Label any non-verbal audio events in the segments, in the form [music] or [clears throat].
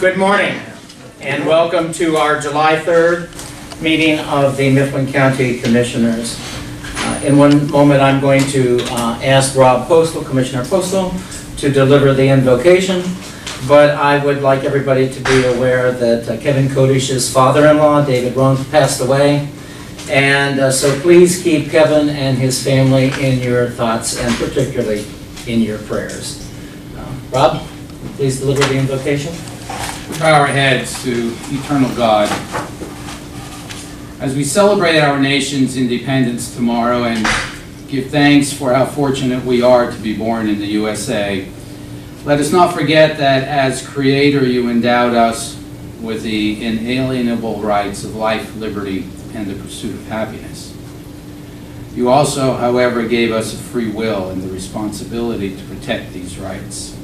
Good morning, and welcome to our July 3rd meeting of the Mifflin County Commissioners. Uh, In one moment, I'm going to uh, ask Rob Postal, Commissioner Postal, to deliver the invocation, but I would like everybody to be aware that uh, Kevin Kodish's father-in-law, David Runk, passed away, and uh, so please keep Kevin and his family in your thoughts, and particularly in your prayers. Uh, Rob, please deliver the invocation. We bow our heads to eternal God. As we celebrate our nation's independence tomorrow and give thanks for how fortunate we are to be born in the USA, let us not forget that as Creator you endowed us with the inalienable rights of life, liberty, and the pursuit of happiness. You also, however, gave us a free will and the responsibility to protect these rights.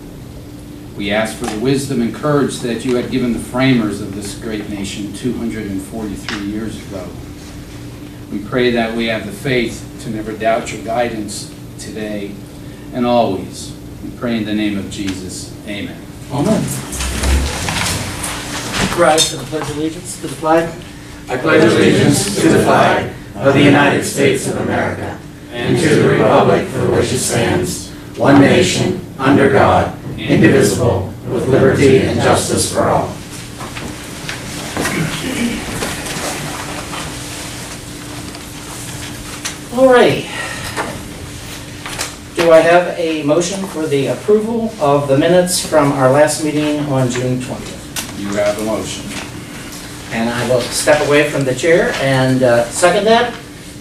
We ask for the wisdom and courage that you had given the framers of this great nation 243 years ago. We pray that we have the faith to never doubt your guidance today and always. We pray in the name of Jesus. Amen. Amen. Rise to the pledge of allegiance to the flag. I pledge allegiance to the flag of the United States of America and to the republic for which it stands, one nation, under God, indivisible, with liberty and justice for all. All right. Do I have a motion for the approval of the minutes from our last meeting on June 20th? You have a motion. And I will step away from the chair and uh, second that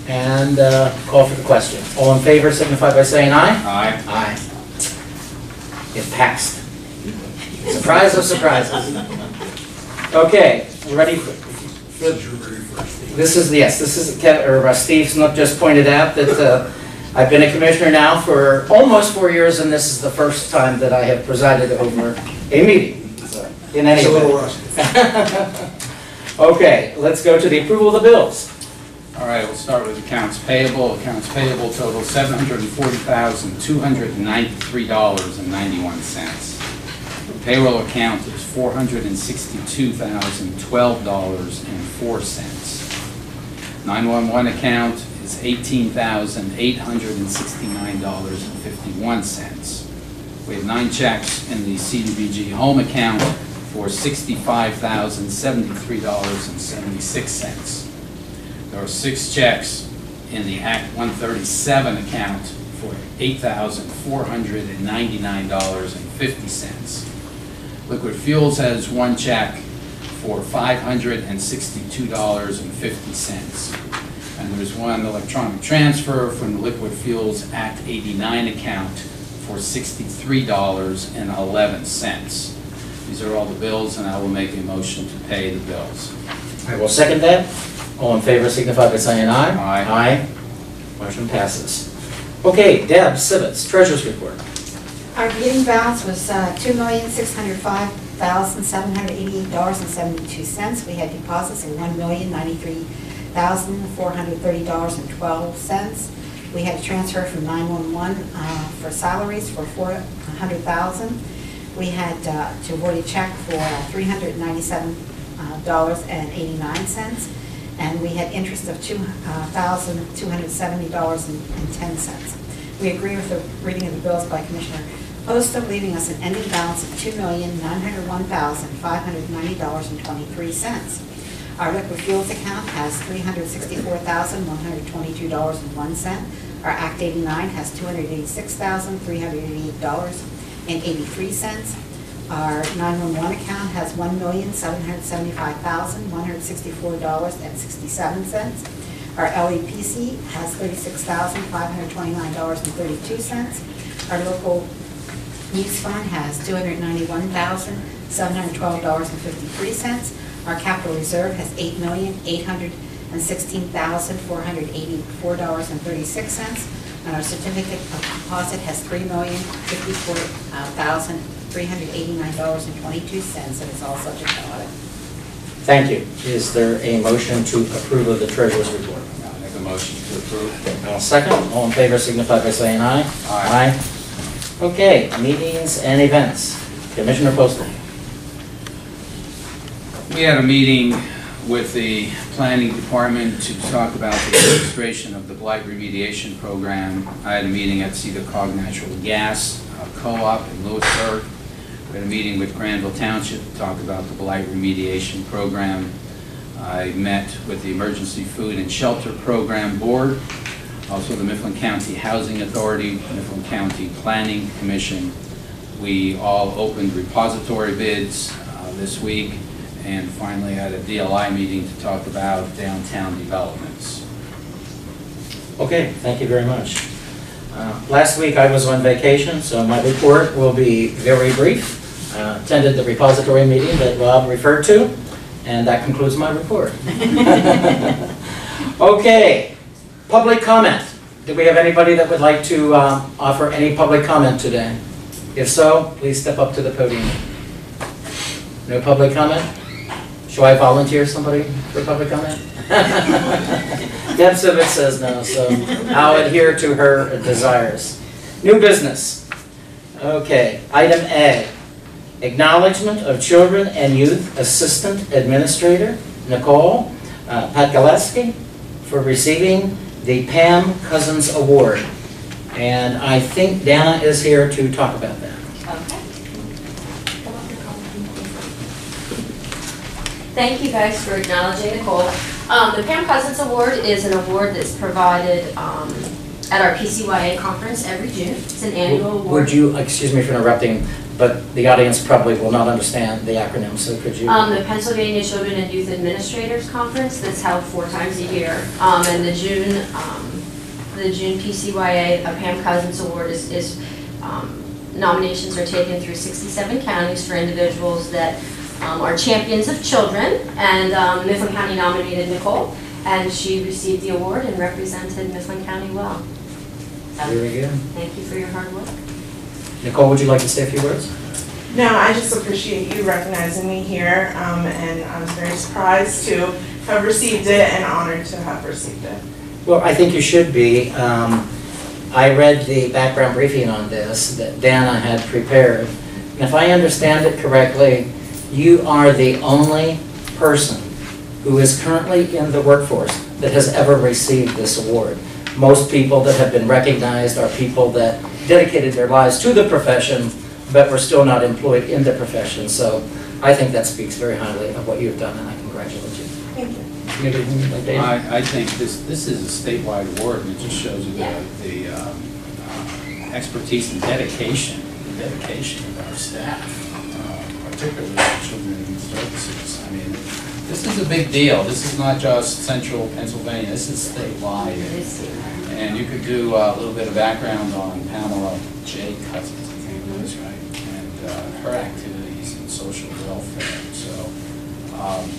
and uh, call for the question. All in favor signify by saying aye. Aye. Aye. It passed. Surprise of surprises. Okay, ready for, for- this is, yes, this is, Kev- or uh, Steve's not just pointed out that uh, I've been a commissioner now for almost four years, and this is the first time that I have presided over a meeting. So, In any It's a little rusty. [laughs] Okay, let's go to the approval of the bills. All right, we'll start with accounts payable. Accounts payable total $740,293.91. The Payroll account is $462,012.04. 911 account is $18,869.51. We have nine checks in the CDBG home account for $65,073.76. There are six checks in the Act 137 account for $8,499.50. Liquid Fuels has one check for $562.50. And there's one electronic transfer from the Liquid Fuels Act 89 account for $63.11. These are all the bills, and I will make a motion to pay the bills. I will second that. All in favor signify by saying aye. Aye. Aye. Motion passes. Okay, Deb Sivitz, Treasurers Report. Our beginning balance was uh, $2,605,788.72. We had deposits of $1,093,430.12. We had a transfer from 911 uh, for salaries for $400,000. We had uh, to void a check for $397.89 and we had interest of $2,270.10. Uh, we agree with the reading of the bills by Commissioner Postal, leaving us an ending balance of $2,901,590.23. Our liquid fuels account has $364,122.01. Our Act 89 has $286,388.83. Our nine-one-one account has one million, seven hundred seventy-five thousand, one hundred sixty-four dollars and sixty-seven cents. Our LEPC has thirty-six thousand, five hundred twenty-nine dollars and thirty-two cents. Our local News Fund has two hundred ninety-one thousand, seven hundred twelve dollars and fifty-three cents. Our capital reserve has eight million, eight hundred and our certificate of deposit has three million, fifty-four thousand, three hundred eighty-nine dollars and twenty-two cents, and it's all subject to audit. Thank you. Is there a motion to approve of the Treasurers Report? I'll make a motion to approve. I'll second. All in favor signify by saying aye. Aye. Okay, meetings and events. Commissioner Postal. We had a meeting with the planning department to talk about the administration of the blight remediation program. I had a meeting at SEDA-COG Natural Gas uh, Co-op in Lewisburg. Had a meeting with Granville Township to talk about the blight remediation program. I met with the Emergency Food and Shelter Program Board, also the Mifflin County Housing Authority, Mifflin County Planning Commission. We all opened repository bids uh, this week, and finally had a DLI meeting to talk about downtown developments. Okay, thank you very much. Uh, Last week I was on vacation, so my report will be very brief. Uh, Attended the repository meeting that Rob referred to, and that concludes my report. [laughs] Okay, public comment. Do we have anybody that would like to uh, offer any public comment today? If so, please step up to the podium. No public comment? Shall I volunteer somebody for public comment? [laughs] Deb Simmons says no, so I'll adhere to her desires. New business. Okay, item A, acknowledgement of Children and Youth Assistant Administrator Nicole uh, for receiving the Pam Cousins Award. And I think Dana is here to talk about that. Okay. Thank you guys for acknowledging Nicole. Um, the Pam Cousins Award is an award that's provided, um, at our PCYA conference every June. It's an annual award. Would you, excuse me for interrupting, but the audience probably will not understand the acronym, so could you? Um, the Pennsylvania Children and Youth Administrators Conference that's held four times a year. Um, and the June, um, the June PCYA uh, Pam Cousins Award is, is, um, nominations are taken through sixty-seven counties for individuals that, um, are champions of children. And, um, Mifflin County nominated Nicole, and she received the award and represented Mifflin County well. So, Very good. Thank you for your hard work. Nicole, would you like to say a few words? No, I just appreciate you recognizing me here, um, and I was very surprised to have received it and honored to have received it. Well, I think you should be. Um, I read the background briefing on this that Dana had prepared. And if I understand it correctly, you are the only person who is currently in the workforce that has ever received this award. Most people that have been recognized are people that dedicated their lives to the profession, but were still not employed in the profession. So I think that speaks very highly of what you've done, and I congratulate you. Thank you. You like I, I think this, this is a statewide award, and it just shows you Yeah. the, the um, uh, expertise and dedication, the dedication of our staff, uh, particularly the children and services. I mean, this is a big deal. This is not just central Pennsylvania, this is statewide. This year. And you could do uh, a little bit of background on Pamela J. Cousins, I think it was, right? And uh, her activities in social welfare, so um,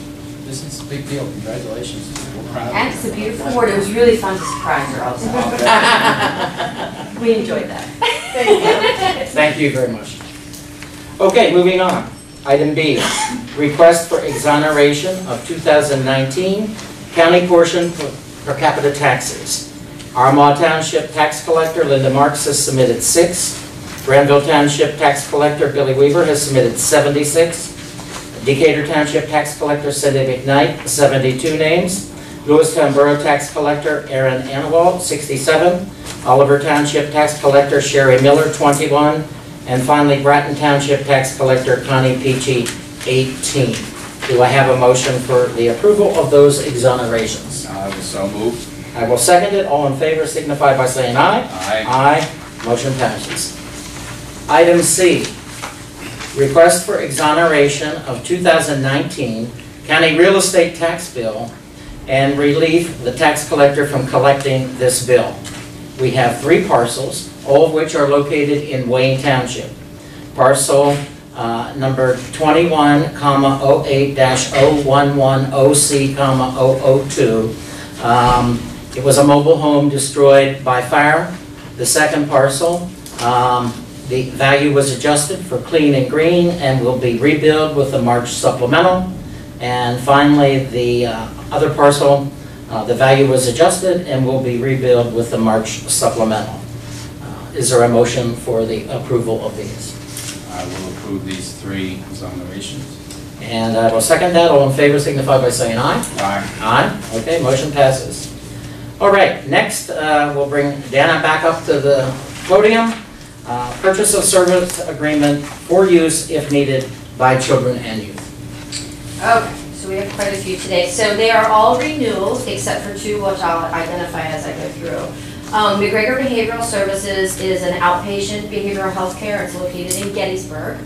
this is a big deal. Congratulations. We're proud of you. And it's a beautiful award. It was really fun to surprise her also. [laughs] We enjoyed that. Thank you. Thank you very much. Okay, moving on. Item B, request for exoneration of 2019 county portion per per capita taxes. Armagh Township Tax Collector Linda Marks has submitted six. Granville Township Tax Collector Billy Weaver has submitted 76. Decatur Township Tax Collector Cindy McKnight, 72 names. Lewistown Borough Tax Collector Aaron Anwalt, 67. Oliver Township Tax Collector Sherry Miller, 21. And finally, Bratton Township Tax Collector Connie Peachy, 18. Do I have a motion for the approval of those exonerations? I was so moved. I will second it. All in favor signify by saying aye. Aye. Aye. Motion passes. Item C, request for exoneration of 2019 county real estate tax bill and relief the tax collector from collecting this bill. We have three parcels, all of which are located in Wayne Township. Parcel uh, number 21, comma, 08-011 OC, comma, 002. Um, It was a mobile home destroyed by fire. The second parcel, um, the value was adjusted for clean and green and will be rebuilt with a March supplemental. And finally, the uh, other parcel, uh, the value was adjusted and will be rebuilt with the March supplemental. Uh, Is there a motion for the approval of these? I will approve these three exonerations. And I will second that. All in favor signify by saying aye. Aye. Aye, okay, motion passes. All right, next, uh, we'll bring Dana back up to the podium. Uh, Purchase of service agreement for use if needed by children and youth. Okay, so we have quite a few today. So they are all renewals, except for two, which I'll identify as I go through. Um, McGregor Behavioral Services is an outpatient behavioral health care. It's located in Gettysburg.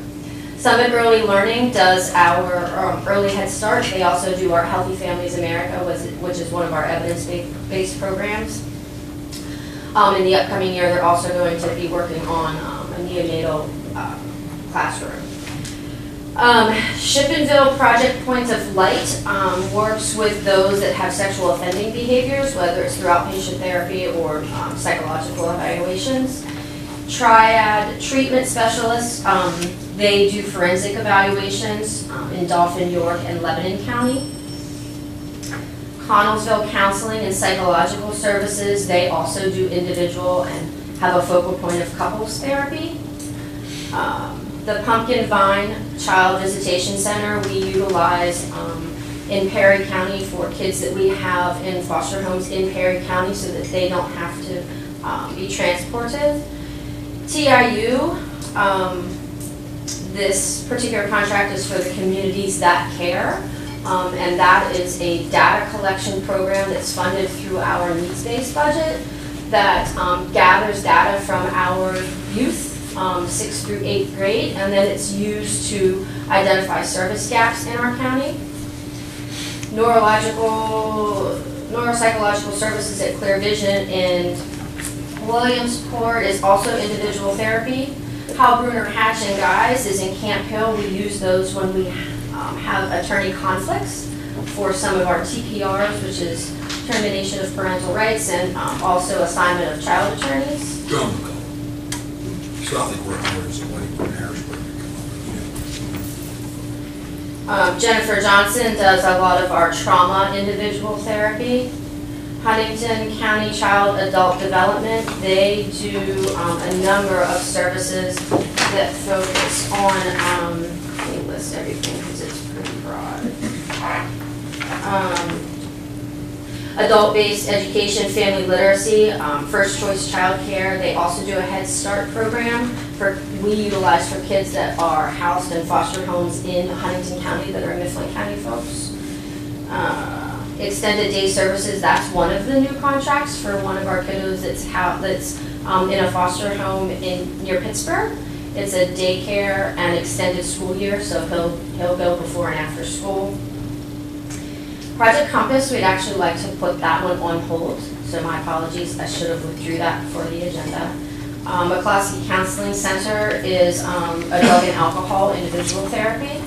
Summit Early Learning does our um, early head start. They also do our Healthy Families America, which is one of our evidence-based programs. Um, in the upcoming year, they're also going to be working on um, a neonatal uh, classroom. Um, Shippenville Project Points of Light um, works with those that have sexual offending behaviors, whether it's through outpatient therapy or um, psychological evaluations. Triad Treatment Specialists, um, they do forensic evaluations um, in Dauphin, York, and Lebanon County. Connellsville Counseling and Psychological Services, they also do individual and have a focal point of couples therapy. Um, The Pumpkin Vine Child Visitation Center, we utilize um, in Perry County for kids that we have in foster homes in Perry County so that they don't have to um, be transported. TIU, um, this particular contract is for the communities that care. Um, and that is a data collection program that's funded through our needs-based budget that, um, gathers data from our youth, um, sixth through eighth grade, and then it's used to identify service gaps in our county. Neurological, neuropsychological services at Clear Vision in Williamsport is also individual therapy. Halbruner Hatch and Guise is in Camp Hill. We use those when we um, have attorney conflicts for some of our TPRs, which is termination of parental rights and um, also assignment of child attorneys. John McCall. South Work Orders in Weddington, Harrisburg. Um, Jennifer Johnson does a lot of our trauma individual therapy. Huntingdon County Child Adult Development, they do um, a number of services that focus on, um, let me list everything because it's pretty broad. Um, Adult-based education, family literacy, um, first choice childcare, they also do a Head Start program for, we utilize for kids that are housed in foster homes in Huntingdon County that are Mifflin County folks. Uh, Extended day services, that's one of the new contracts for one of our kiddos that's how, that's um, in a foster home in, near Pittsburgh. It's a daycare and extended school year, so he'll, he'll go before and after school. Project Compass, we'd actually like to put that one on hold, so my apologies, I should have withdrew that for the agenda. Um, McCloskey Counseling Center is um, a drug and alcohol individual therapy.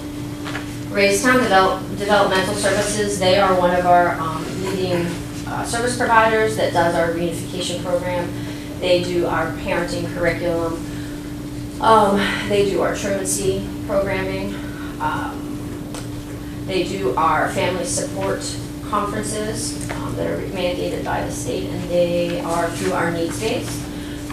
Raystown Develop, Developmental Services, they are one of our um, leading uh, service providers that does our reunification program. They do our parenting curriculum. Um, They do our truancy programming. Um, They do our family support conferences um, that are mandated by the state, and they are through our needs-based.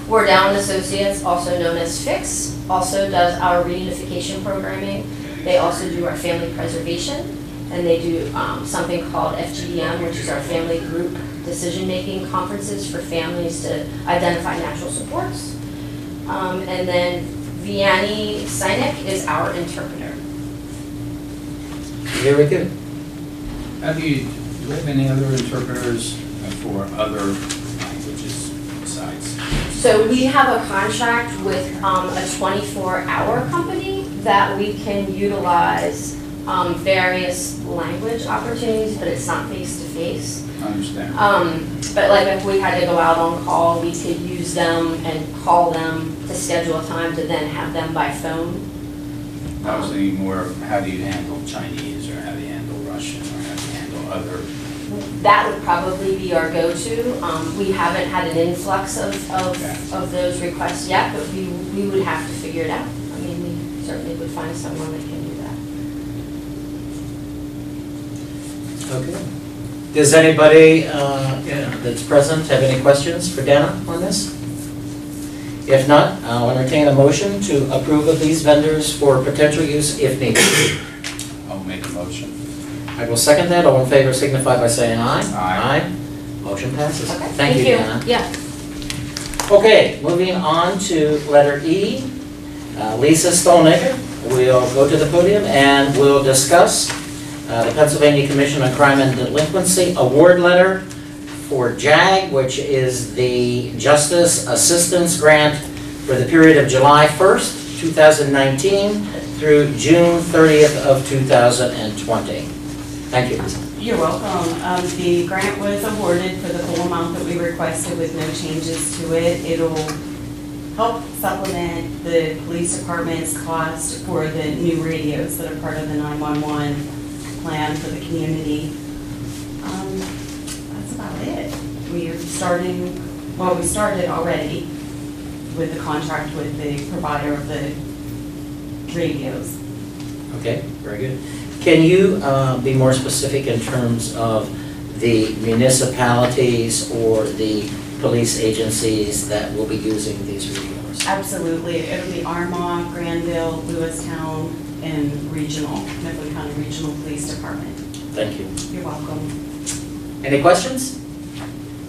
We're Down Associates, also known as FIX, also does our reunification programming. They also do our family preservation, and they do um, something called FGDM, which is our family group decision-making conferences for families to identify natural supports. Um, And then Vianney Sinek is our interpreter. Very good. Have you, do you have any other interpreters for other languages besides? So we have a contract with um, a 24-hour company that we can utilize um, various language opportunities, but it's not face-to-face. I understand. Um, But like if we had to go out on call, we could use them and call them to schedule a time to then have them by phone. I was thinking more, of how do you handle Chinese, or how do you handle Russian, or how do you handle other? That would probably be our go-to. Um, We haven't had an influx of, Okay. of, of those requests yet, but we, we would have to figure it out. I mean, we certainly would find someone that can do that. Okay. Does anybody uh, yeah, that's present have any questions for Dana on this? If not, I'll entertain a motion to approve of these vendors for potential use if needed. I'll make a motion. I will second that. All in favor signify by saying aye. Aye. aye. Motion passes. Okay, Thank you, Deanna. Yeah. Okay, moving on to letter E. Uh, Lisa Stolnicker will go to the podium and will discuss uh, the Pennsylvania Commission on Crime and Delinquency Award Letter for JAG, which is the Justice Assistance Grant for the period of July 1st, 2019 through June 30th of 2020. Thank you, You're welcome. Um, The grant was awarded for the full amount that we requested with no changes to it. It'll help supplement the police department's cost for the new radios that are part of the 911 plan for the community. Um, That's about it. We are starting, well, we started already with the contract with the provider of the radios. Okay, very good. Can you uh, be more specific in terms of the municipalities or the police agencies that will be using these radios? Absolutely. It'll be Armagh, Granville, Lewistown, and Regional, Mifflin County Regional Police Department. Thank you. You're welcome. Any questions?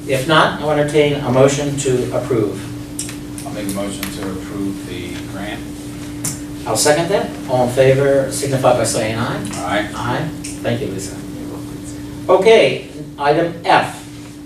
If not, I'll entertain a motion to approve. I'll make a motion to approve the grant. I'll second that. All in favor signify by saying aye. Aye. Aye. Thank you, Lisa. Okay, item F,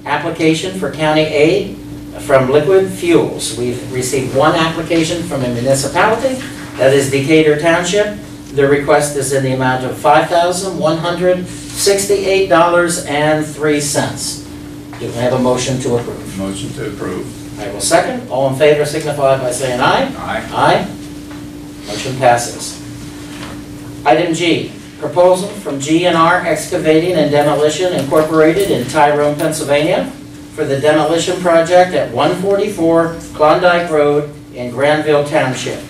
application for county aid from Liquid Fuels. We've received one application from a municipality, that is Decatur Township. The request is in the amount of $5,168.03. Do we have a motion to approve? Motion to approve. I will second. All in favor signify by saying aye. Aye. Aye. Motion passes. Item G, proposal from GNR Excavating and Demolition Incorporated in Tyrone, Pennsylvania for the demolition project at 144 Klondike Road in Granville Township.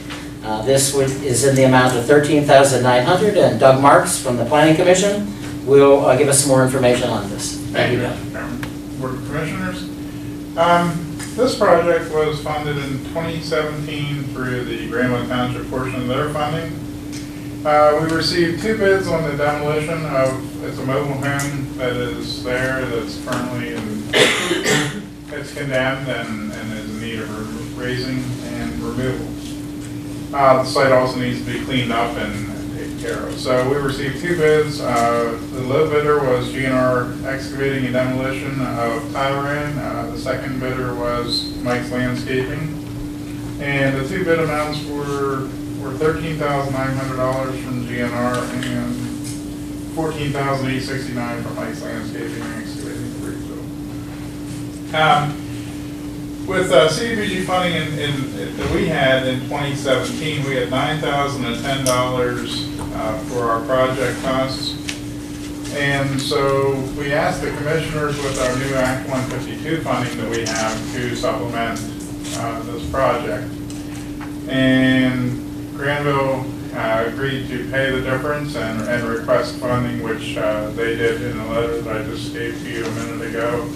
Uh, This is in the amount of 13,900, and Doug Marks from the Planning Commission will uh, give us some more information on this. Thank you, Doug. Mr. Chairman. Board of Commissioners. Um, This project was funded in 2017 through the Granville Township portion of their funding. Uh, We received two bids on the demolition of, it's a mobile home that is there that's currently in, it's condemned and and is in need of razing and removal. Uh, The site also needs to be cleaned up and taken care of. So we received two bids. Uh, The low bidder was GNR Excavating and Demolition of Tyrone. Uh, The second bidder was Mike's Landscaping. And the two bid amounts were were $13,900 from GNR and $14,869 from Mike's Landscaping and Excavating of Reedsville. Um, with uh, CDBG funding in, in, that we had in 2017, we had $9,010 uh, for our project costs. And so we asked the commissioners with our new Act 152 funding that we have to supplement uh, this project. And Granville uh, agreed to pay the difference and, and request funding, which uh, they did in the letter that I just gave to you a minute ago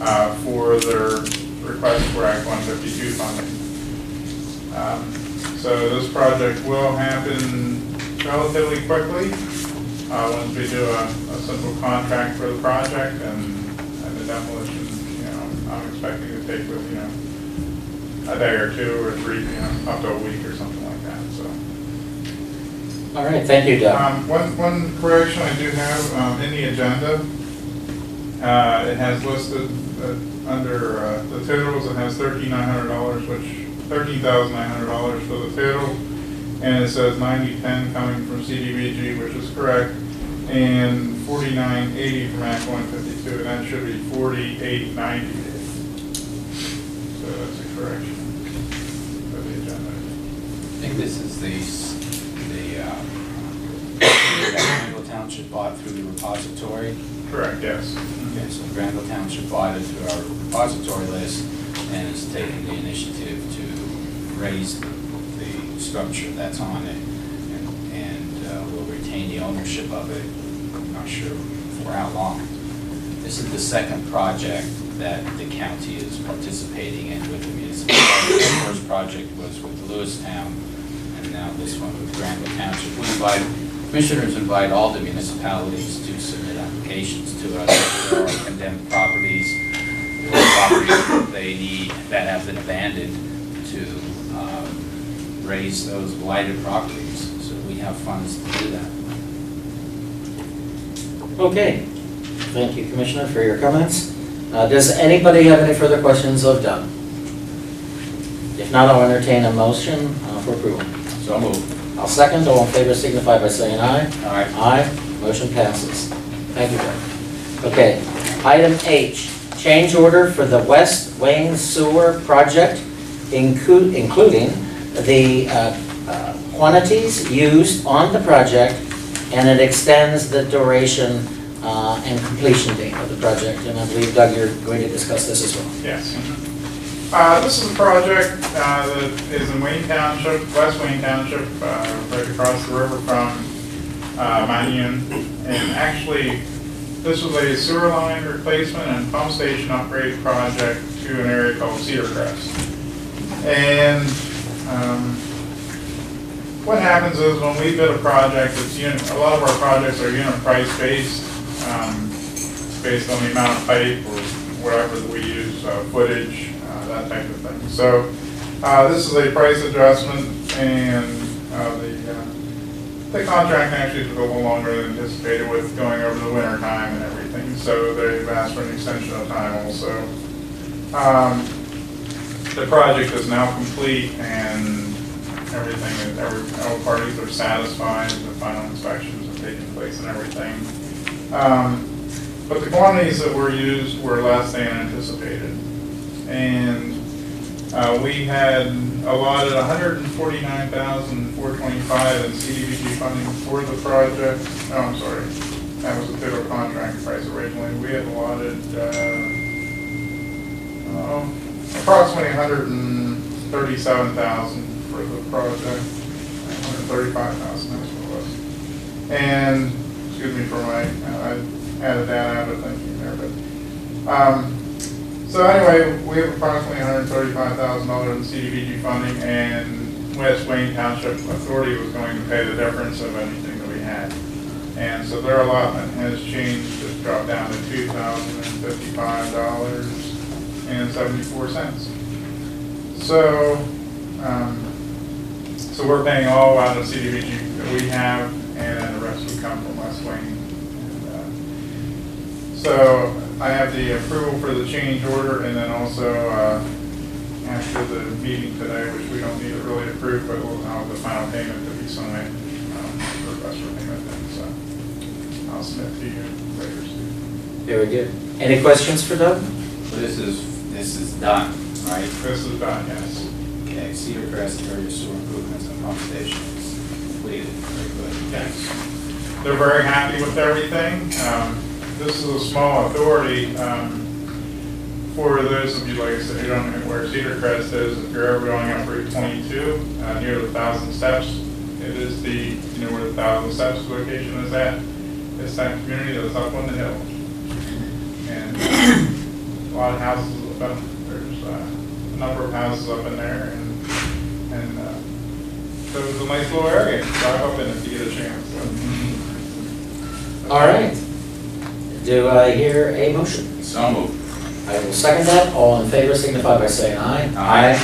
uh, for their request for Act 152 funding. Um, So this project will happen relatively quickly, uh, once we do a, a simple contract for the project and, and the demolition, you know, I'm expecting to take with, you know, a day or two or three, you know, up to a week or something. All right, thank you, Doug. Um, one, one correction I do have, um, in the agenda, uh, it has listed, uh, under, uh, the totals, it has thirteen nine hundred dollars, which, thirteen thousand nine hundred dollars for the total. And it says ninety ten coming from CDBG, which is correct, and forty-nine eighty from Act one fifty-two, and that should be forty-eight ninety. So that's a correction of the agenda. I think this is the, s- the, uh, that Granville Township bought through the repository. Correct, yes. Okay, so Granville Township bought it through our repository list and has taken the initiative to raze the the structure that's on it and, and uh, will retain the ownership of it. I'm not sure for how long. This is the second project that the county is participating in with the municipality. The first project was with Lewistown, now this one with Granville Township. We invite Commissioners invite all the municipalities to submit applications to us there condemned properties or properties that they need that have been abandoned to um, raze those blighted properties. So we have funds to do that. Okay, thank you, Commissioner, for your comments. Uh, Does anybody have any further questions of Doug? If not, I'll entertain a motion uh, for approval. So move. I'll second, all in favor signify by saying aye. Right. Aye, motion passes. Thank you, Doug. Okay, item H, change order for the West Wayne Sewer Project, inclu- including the uh, uh, quantities used on the project, and it extends the duration uh, and completion date of the project. And I believe, Doug, you're going to discuss this as well. Yes. Uh, This is a project uh, that is in Wayne Township, West Wayne Township, uh, right across the river from uh, Mount Union. And actually, this was a sewer line replacement and pump station upgrade project to an area called Cedar Crest. And um, what happens is when we bid a project, it's unit, a lot of our projects are unit price based, um, based on the amount of pipe or whatever that we use, uh, footage, that type of thing. So, uh, this is a price adjustment and, uh, the, uh, the contract actually took a little longer than anticipated with going over the winter time and everything, so they've asked for an extension of time also. Um, the project is now complete and everything, every, all parties are satisfied, the final inspections have taken place and everything. Um, But the quantities that were used were less than anticipated. And uh, we had allotted hundred and forty-nine thousand, four twenty-five in CDBG funding for the project. Oh, I'm sorry, that was the federal contract price originally. We had allotted, uh, oh, approximately hundred and thirty-seven thousand for the project. Hundred thirty-five thousand, that's what it was. And, excuse me for my, uh, I added that out of thinking there, but, um, so anyway, we have approximately hundred and thirty-five thousand dollars in CDBG funding, and West Wayne Township Authority was going to pay the difference of anything that we had. And so their allotment has changed, it's dropped down to two thousand and fifty-five dollars and seventy-four cents. So, um, so we're paying all out of CDBG that we have, and then the rest would come from West Wayne. And, So I have the approval for the change order, and then also, uh, after the meeting today, which we don't need to really approve, but we'll have the final payment to be signed, um, request for payment then, so I'll submit to you later, Steve. Very good. Any questions for Doug? So this is, this is done, right? This is done, yes. Okay, Cedar Crest area sewer improvements and pump stations completed, very good. Yes. They're very happy with everything. Um, This is a small authority. um, For those of you, like I said, who don't know where Cedar Crest is, if you're ever going up Route 22, uh, near the Thousand Steps, it is the, you know where the Thousand Steps location is at? It's that community that's up on the hill. And a lot of houses, up there's uh, a number of houses up in there, and, and uh, so it's a nice little area. Drive up in if you get a chance. so. All right. Do I hear a motion? So moved. I will second that. All in favor signify by saying aye. Aye.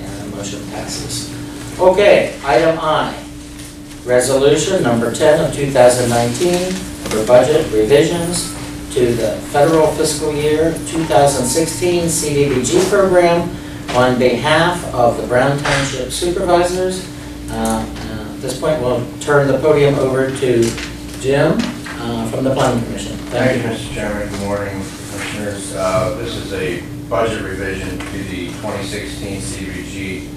And the motion passes. Okay, item I. Resolution number 10 of 2019 for budget revisions to the federal fiscal year 2016 CDBG program on behalf of the Brown Township Supervisors. Uh, uh, At this point, we'll turn the podium over to Jim uh, from the Planning Commission. Thank you, Mr. Chairman. Good morning, Commissioners. Uh, This is a budget revision to the 2016 CDBG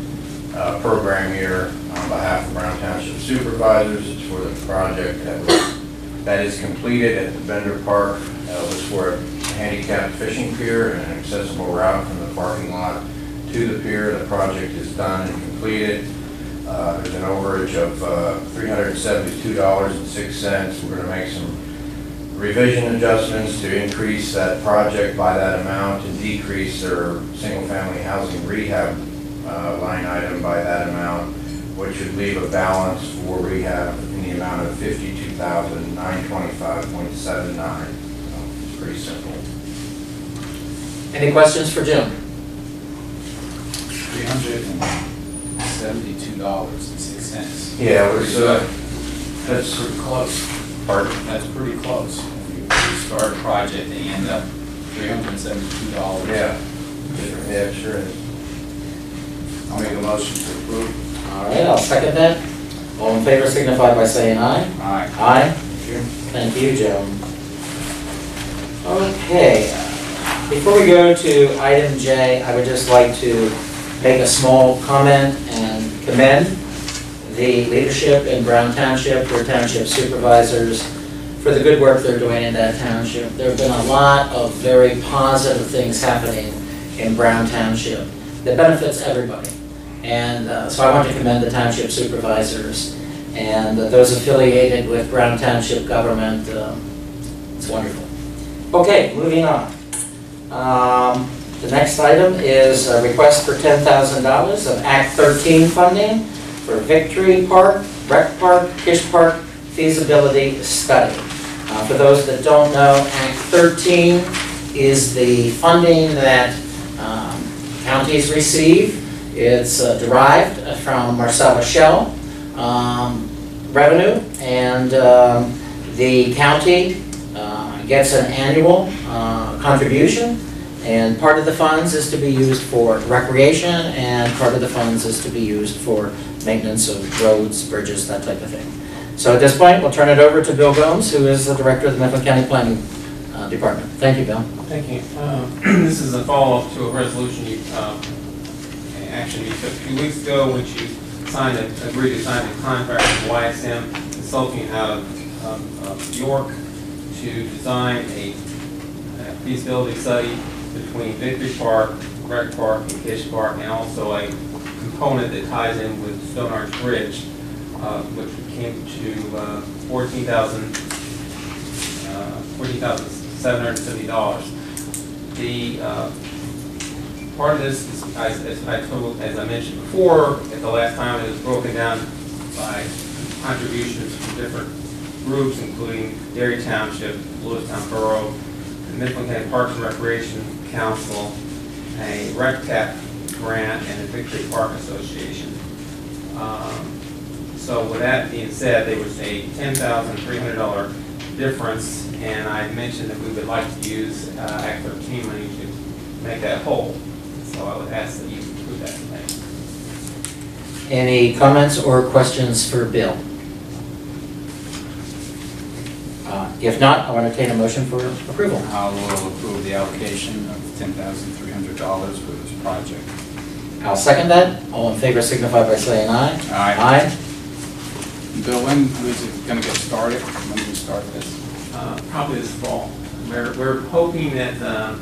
uh, program here on behalf of Brown Township Supervisors. It's for the project that was, that is completed at the Bender Park. Uh, It was for a handicapped fishing pier and an accessible route from the parking lot to the pier. The project is done and completed. Uh, There's an overage of uh, $372.06. We're going to make some revision adjustments to increase that project by that amount and decrease their single-family housing rehab uh, line item by that amount. which would leave a balance for rehab in the amount of fifty-two thousand nine twenty-five point seven nine. It's pretty simple. Any questions for Jim? Three hundred and seventy-two dollars and six cents. Yeah, it was, uh, that's, Pretty close. Pardon? That's pretty close. You you start a project and you end up three hundred and seventy-two dollars. Yeah, yeah, sure is. I'll make a motion to approve. All right, I'll second that. All in favor signify by saying aye. Aye. Aye. Thank you, Jim. Okay, before we go to item J, I would just like to make a small comment and commend the leadership in Brown Township, their township supervisors, for the good work they're doing in that township. There have been a lot of very positive things happening in Brown Township that benefits everybody. And uh, so I want to commend the township supervisors and those affiliated with Brown Township government. um, It's wonderful. Okay, moving on. Um, The next item is a request for $10,000 of Act 13 funding for Victory Park, Rec Park, Kish Park feasibility study. Uh, For those that don't know, Act 13 is the funding that um, counties receive. It's uh, derived from Marcellus Shale um, revenue, and um, the county uh, gets an annual uh, contribution, and part of the funds is to be used for recreation, and part of the funds is to be used for maintenance of roads, bridges, that type of thing. So at this point, we'll turn it over to Bill Gomes, who is the Director of the Mifflin County Planning uh, Department. Thank you, Bill. Thank you. Um, [clears throat] This is a follow-up to a resolution you, um, action you took a few weeks ago, which you signed, a- agreed to sign a contract with YSM Consulting out of um, York to design a feasibility study between Victory Park, Rec Park, and Kish Park, and also a component that ties in with Stone Arch Bridge, uh, which came to uh, fourteen thousand uh, $14,770. The, uh, part of this is, as as I told, as I mentioned before, at the last time, it was broken down by contributions from different groups, including Derry Township, Lewistown Borough, Mifflin County Parks and Recreation Council, a Rec Tech grant, and the Victory Park Association. Um, So with that being said, there was a ten thousand three hundred dollar difference, and I mentioned that we would like to use uh, Act thirteen money to make that whole. So I would ask that you approve that tonight. Any comments or questions for Bill? Uh, If not, I want to entertain a motion for approval. I will approve the allocation of ten thousand three hundred dollars for this project. I'll second that. All in favor signify by saying aye. Aye. Aye. Bill, when was it gonna get started? When do we start this? Uh, Probably this fall. We're, we're hoping that, uh,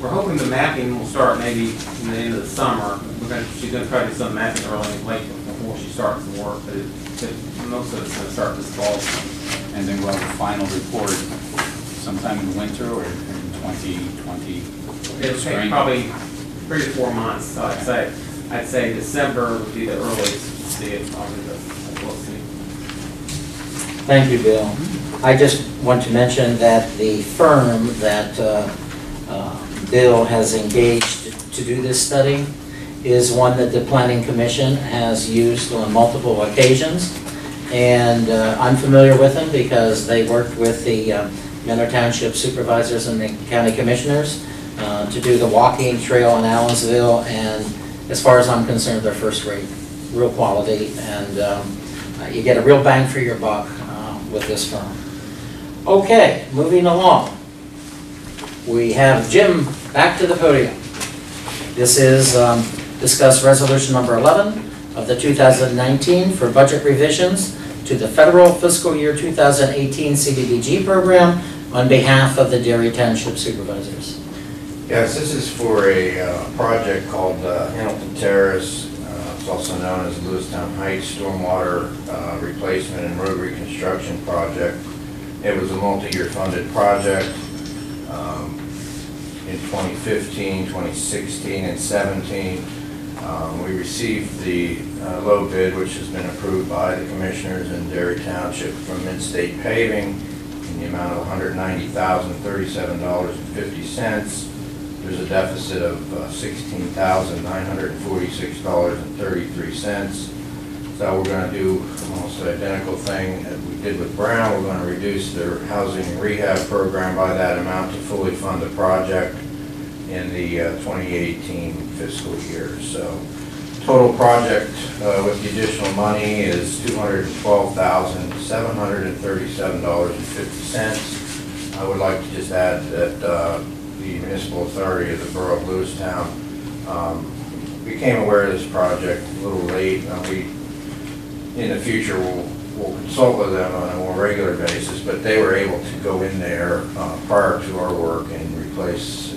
we're hoping the mapping will start maybe in the end of the summer. We're gonna, she's gonna try to do some mapping early and late before she starts the work, but it, but most of it's gonna start this fall. And then we'll have a final report sometime in the winter or in twenty twenty? It'll take probably three to four months, so I'd say, I'd say December would be the earliest to see it, probably the, we'll see. Thank you, Bill. I just want to mention that the firm that uh, uh, Bill has engaged to do this study is one that the Planning Commission has used on multiple occasions. And uh, I'm familiar with them because they worked with the Menno Township supervisors and the county commissioners uh, to do the walking trail in Allensville. And as far as I'm concerned, they're first rate, real quality. And um, uh, you get a real bang for your buck uh, with this firm. Okay, moving along. We have Jim back to the podium. This is um, discuss resolution number 11 of the 2019 for budget revisions to the federal fiscal year 2018 CDBG program on behalf of the Derry Township supervisors. Yes, this is for a uh, project called uh, Hamilton Terrace. Uh, It's also known as Lewistown Heights Stormwater uh, Replacement and Road Reconstruction Project. It was a multi-year funded project um, in 2015, 2016, and 17. Um, We received the uh, low bid, which has been approved by the commissioners in Derry Township from Midstate Paving in the amount of $190,037.50. There's a deficit of uh, $16,946.33. So we're going to do almost identical thing that we did with Brown. We're going to reduce their housing rehab program by that amount to fully fund the project in the uh, 2018 fiscal year. So total project uh, with the additional money is $212,737.50. I would like to just add that uh, the municipal authority of the Borough of Lewistown um, became aware of this project a little late. Uh, We, in the future, will will consult with them on a more regular basis, but they were able to go in there uh, prior to our work and replace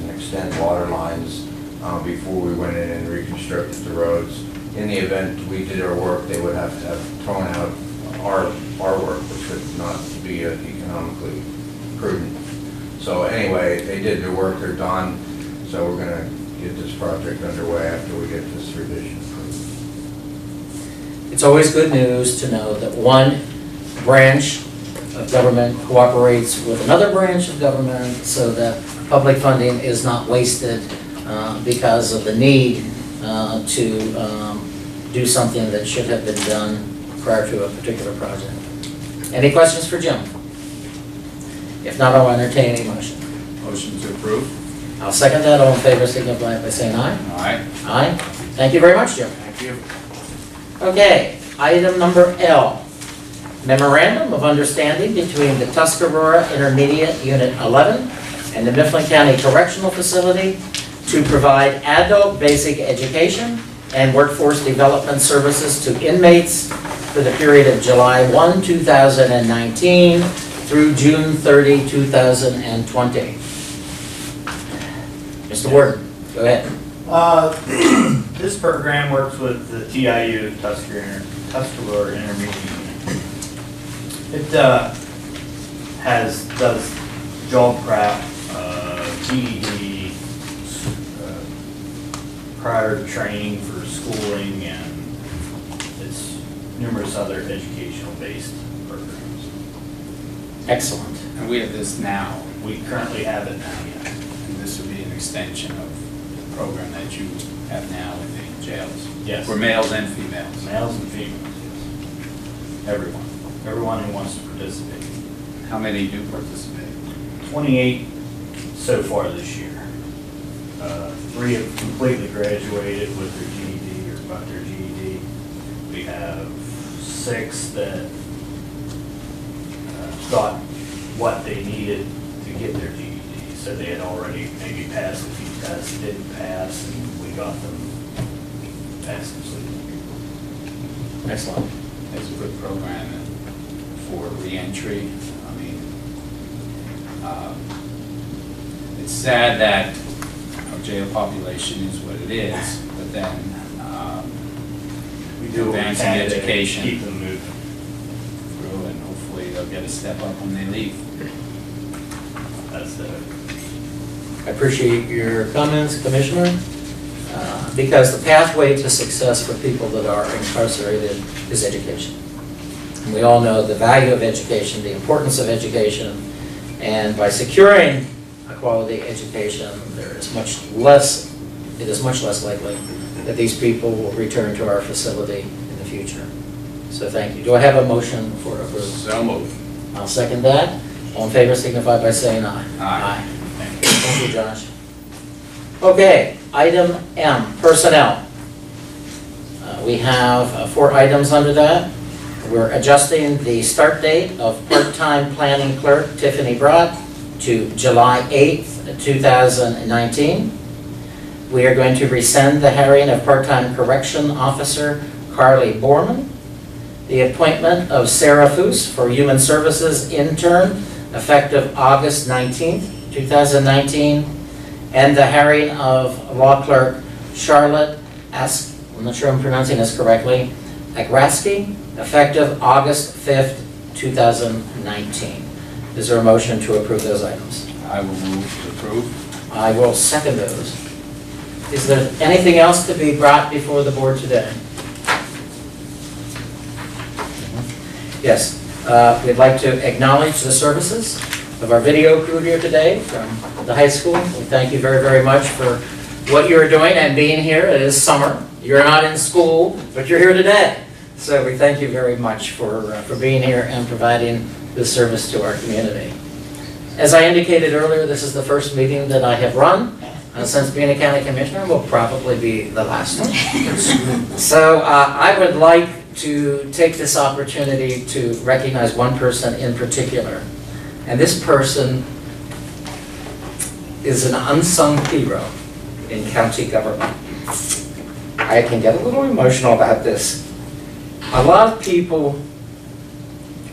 water lines uh, before we went in and reconstructed the roads. In the event we did our work, they would have to have thrown out our, our work, which would not be economically prudent. So anyway, they did their work, they're done, so we're gonna get this project underway after we get this revision approved. It's always good news to know that one branch of government cooperates with another branch of government so that public funding is not wasted uh, because of the need uh, to um, do something that should have been done prior to a particular project. Any questions for Jim? If not, I'll entertain a motion. Motion to approve? I'll second that. All in favor signify by saying aye. Aye. Aye. Thank you very much, Jim. Thank you. Okay, item number L, memorandum of understanding between the Tuscarora Intermediate Unit 11 and the Mifflin County Correctional Facility to provide adult basic education and workforce development services to inmates for the period of July 1, 2019 through June 30, 2020. Mr. Warden, go ahead. Uh, [clears throat] This program works with the TIU, Tuscarora Intermediate. It uh, has, does job prep, GED, uh, prior training for schooling, and it's numerous other educational-based programs. Excellent. And we have this now, We currently have it now, yes. and this would be an extension of the program that you have now in the jails. Yes. For males and females, Males and females, yes. everyone. Everyone who wants to participate. How many do participate? 28 so far this year. Uh, Three have completely graduated with their GED or got their GED. We have six that uh, got what they needed to get their GED. So they had already maybe passed a few tests, didn't pass, and we got them passed. Excellent. It's a good program for reentry. I mean, um, it's sad that our jail population is what it is, but then um, We do what we Advancing can to education. keep them moving. through and hopefully they'll get a step up when they leave. That's the I appreciate your comments, Commissioner, uh, because the pathway to success for people that are incarcerated is education. And we all know the value of education, the importance of education, and by securing a quality education, there is much less, it is much less likely that these people will return to our facility in the future. So thank you. Do I have a motion for approval? So moved. I'll second that. All in favor signify by saying aye. Aye. Thank you, Josh. Okay, item M, personnel. Uh, We have uh, four items under that. We're adjusting the start date of part-time planning clerk Tiffany Broad to July 8th, 2019. We are going to rescind the hiring of part-time correction officer Carly Borman. The appointment of Sarah Foos for Human Services intern effective August 19th, 2019. And the hiring of law clerk Charlotte Ask, I'm not sure I'm pronouncing this correctly, Agraski, effective August 5th, 2019. Is there a motion to approve those items? I will move to approve. I will second those. Is there anything else to be brought before the board today? Yes, uh, we'd like to acknowledge the services of our video crew here today from the high school. We thank you very, very much for what you're doing and being here. It is summer. You're not in school, but you're here today. So we thank you very much for, uh, for being here and providing this service to our community. As I indicated earlier, this is the first meeting that I have run uh, since being a county commissioner, will probably be the last one. [laughs] So uh, I would like to take this opportunity to recognize one person in particular. And this person is an unsung hero in county government. I can get a little emotional about this. A lot of people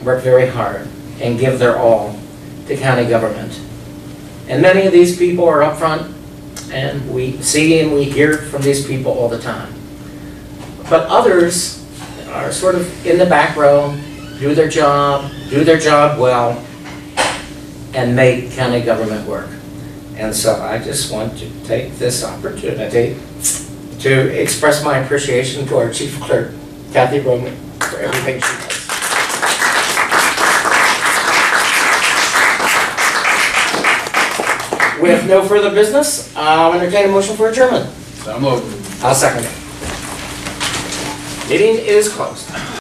work very hard and give their all to county government. And many of these people are up front, and we see and we hear from these people all the time. But others are sort of in the back row, do their job, do their job well, and make county government work. And so I just want to take this opportunity to express my appreciation to our chief clerk, Kathy Roman, for everything she does. With no further business, I'll entertain a motion for adjournment. So moved. I'll second it. Meeting is closed.